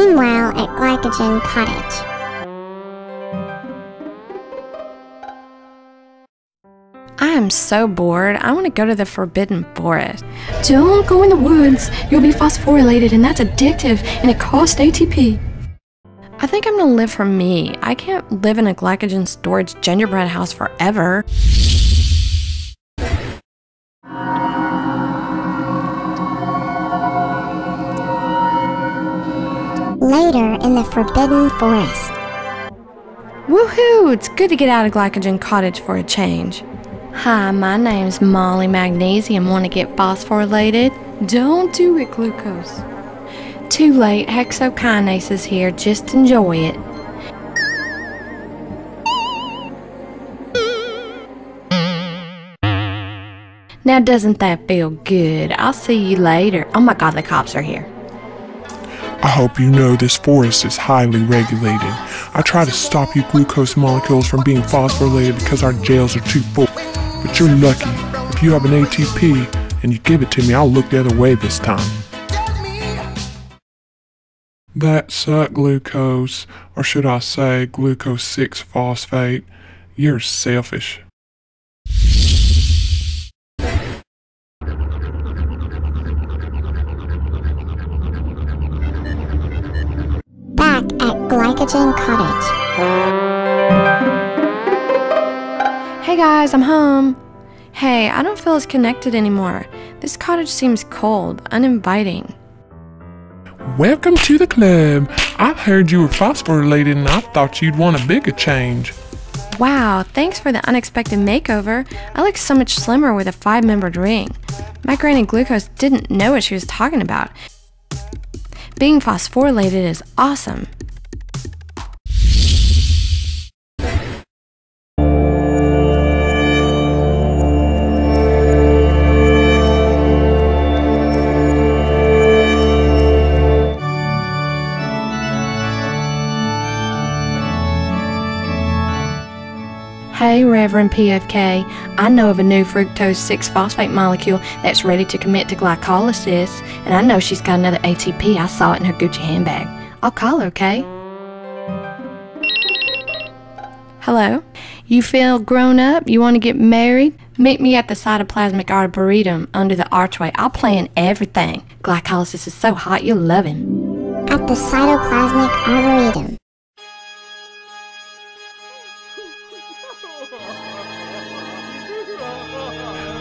Meanwhile, at Glycogen Cottage. I am so bored. I want to go to the Forbidden Forest. Don't go in the woods. You'll be phosphorylated, and that's addictive, and it costs ATP. I think I'm gonna live for me. I can't live in a glycogen storage gingerbread house forever. Later in the Forbidden Forest. Woohoo! It's good to get out of Glycogen Cottage for a change. Hi, my name's Molly Magnesium. Want to get phosphorylated? Don't do it, glucose. Too late. Hexokinase is here. Just enjoy it. Now, doesn't that feel good? I'll see you later. Oh my god, the cops are here. I hope you know this forest is highly regulated. I try to stop you glucose molecules from being phosphorylated because our jails are too full. But you're lucky. If you have an ATP and you give it to me, I'll look the other way this time. That suck uh, glucose. Or should I say, glucose 6 phosphate. You're selfish. At Glycogen Cottage. Hey guys, I'm home. Hey, I don't feel as connected anymore. This cottage seems cold, uninviting. Welcome to the club. I heard you were phosphorylated and I thought you'd want a bigger change. Wow, thanks for the unexpected makeover. I look so much slimmer with a five membered ring. My granny glucose didn't know what she was talking about. Being phosphorylated is awesome. Reverend PFK, I know of a new fructose 6 phosphate molecule that's ready to commit to glycolysis, and I know she's got another ATP. I saw it in her Gucci handbag. I'll call her, okay? Hello? You feel grown up? You want to get married? Meet me at the cytoplasmic arboretum under the archway. I'll plan everything. Glycolysis is so hot, you'll love him. At the Cytoplasmic Arboretum.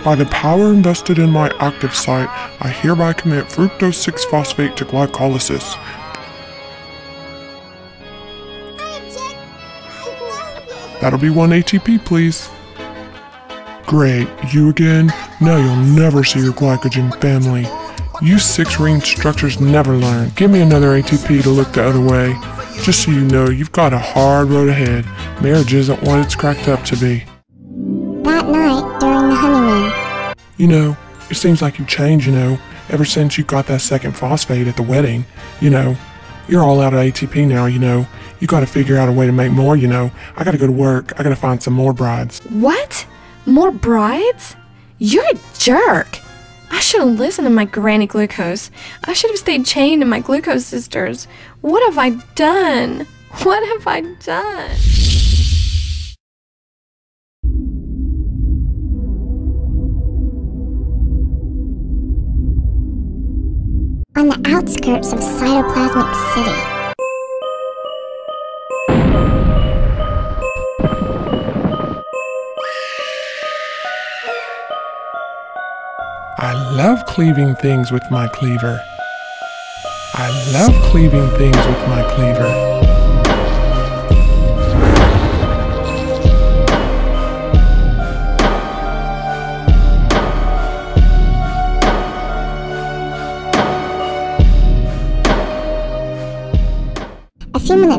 By the power invested in my active site, I hereby commit fructose 6 phosphate to glycolysis. That'll be one ATP, please. Great, you again? Now you'll never see your glycogen family. You six ring structures never learn. Give me another ATP to look the other way. Just so you know, you've got a hard road ahead. Marriage isn't what it's cracked up to be. You know, it seems like you've changed, you know, ever since you got that second phosphate at the wedding. You know, you're all out of ATP now, you know. You gotta figure out a way to make more, you know. I gotta go to work. I gotta find some more brides. What? More brides? You're a jerk. I should have listened to my granny glucose. I should have stayed chained to my glucose sisters. What have I done? What have I done? On the outskirts of Cytoplasmic City. I love cleaving things with my cleaver. I love cleaving things with my cleaver.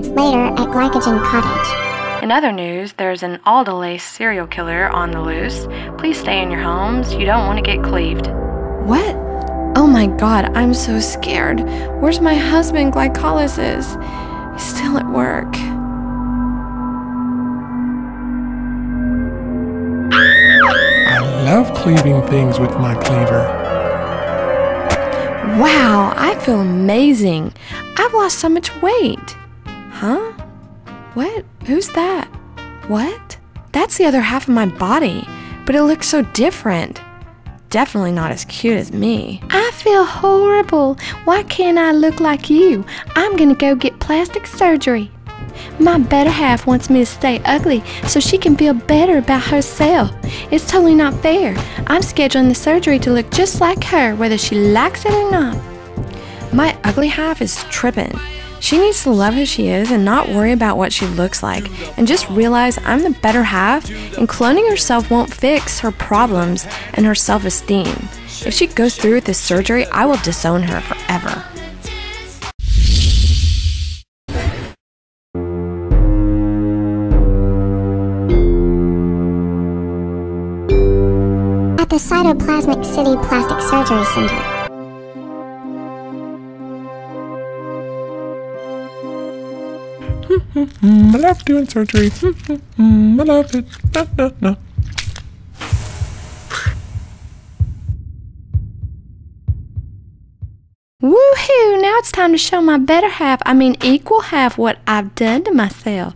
Minutes later at Glycogen Cottage. In other news, there's an Aldolase serial killer on the loose. Please stay in your homes. You don't want to get cleaved. What? Oh my god, I'm so scared. Where's my husband, glycolysis? He's still at work. I love cleaving things with my cleaver. Wow, I feel amazing. I've lost so much weight. Huh? What? Who's that? What? That's the other half of my body, but it looks so different. Definitely not as cute as me. I feel horrible. Why can't I look like you? I'm gonna go get plastic surgery. My better half wants me to stay ugly so she can feel better about herself. It's totally not fair. I'm scheduling the surgery to look just like her, whether she likes it or not. My ugly half is tripping. She needs to love who she is and not worry about what she looks like, and just realize I'm the better half, and cloning herself won't fix her problems and her self esteem. If she goes through with this surgery, I will disown her forever. At the Cytoplasmic City Plastic Surgery Center. I love doing surgery. Mm, I love it. No, no, no. Woohoo! Now it's time to show my better half, I mean equal half, what I've done to myself.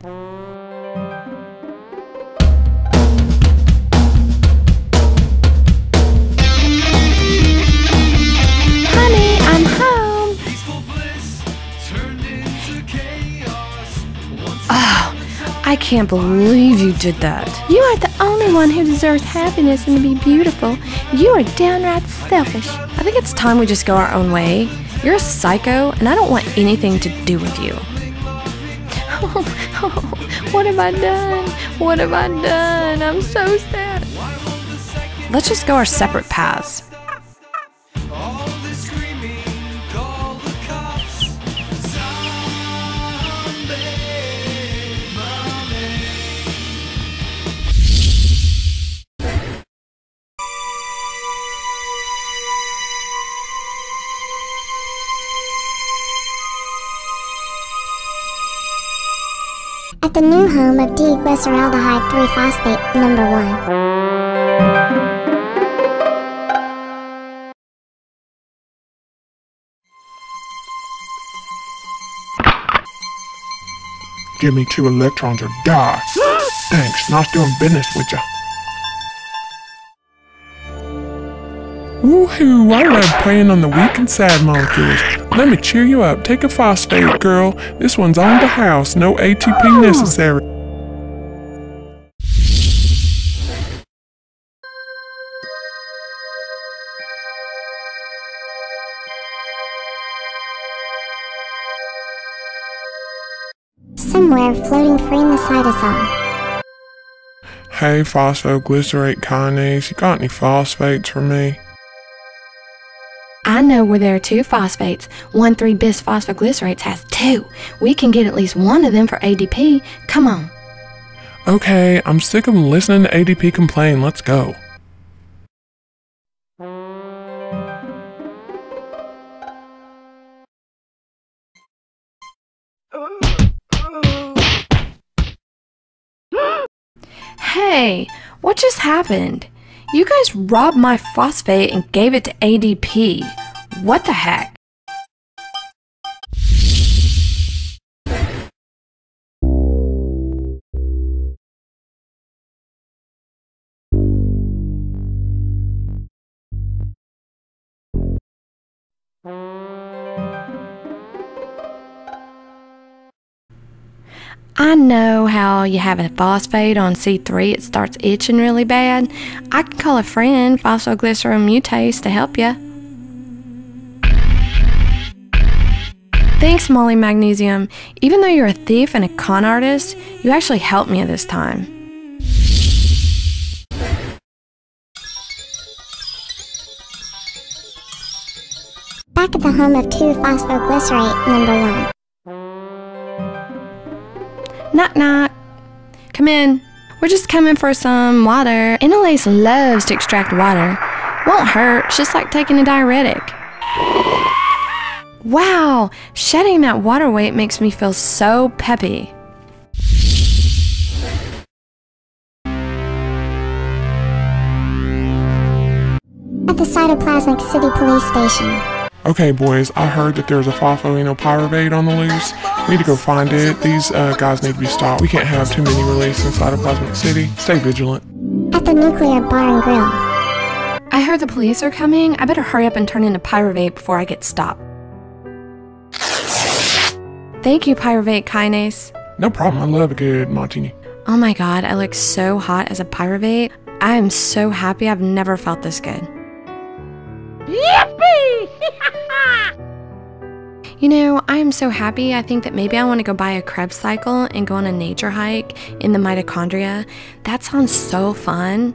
Can't believe you did that. You are the only one who deserves happiness and to be beautiful. You are downright selfish. I think it's time we just go our own way. You're a psycho, and I don't want anything to do with you. what have I done? What have I done? I'm so sad. Let's just go our separate paths. The new home of D-glyceraldehyde 3-phosphate number 1. Give me two electrons or die. Thanks. Nice doing business with ya. Woohoo! I love playing on the weak and sad molecules. Let me cheer you up. Take a phosphate, girl. This one's on the house. No ATP oh. necessary. Somewhere floating free in the cytosol. Hey, phosphoglycerate kinase, you got any phosphates for me? I know where there are two phosphates. 1 3 bisphosphoglycerates has two. We can get at least one of them for ADP. Come on. Okay, I'm sick of listening to ADP complain. Let's go. Hey, what just happened? You guys robbed my phosphate and gave it to ADP. What the heck? I know how you have a phosphate on C3, it starts itching really bad. I can call a friend, phosphoglycerate mutase, to help you. Thanks, Molly Magnesium. Even though you're a thief and a con artist, you actually helped me at this time. Back at the home of 2-phosphoglycerate number 1. Knock knock. Come in. We're just coming for some water. Enolase loves to extract water. Won't hurt, it's just like taking a diuretic. Wow, shedding that water weight makes me feel so peppy. At the Cytoplasmic City Police Station. Okay, boys, I heard that there's a phosphoenolpyruvate on the loose. We need to go find it. These uh, guys need to be stopped. We can't have too many released in Cytoplasmic City. Stay vigilant. At the nuclear bar and grill. I heard the police are coming. I better hurry up and turn into pyruvate before I get stopped. Thank you, pyruvate kinase. No problem. I love a good martini. Oh my god, I look so hot as a pyruvate. I am so happy I've never felt this good. Yippee! you know, I am so happy. I think that maybe I want to go buy a Krebs cycle and go on a nature hike in the mitochondria. That sounds so fun.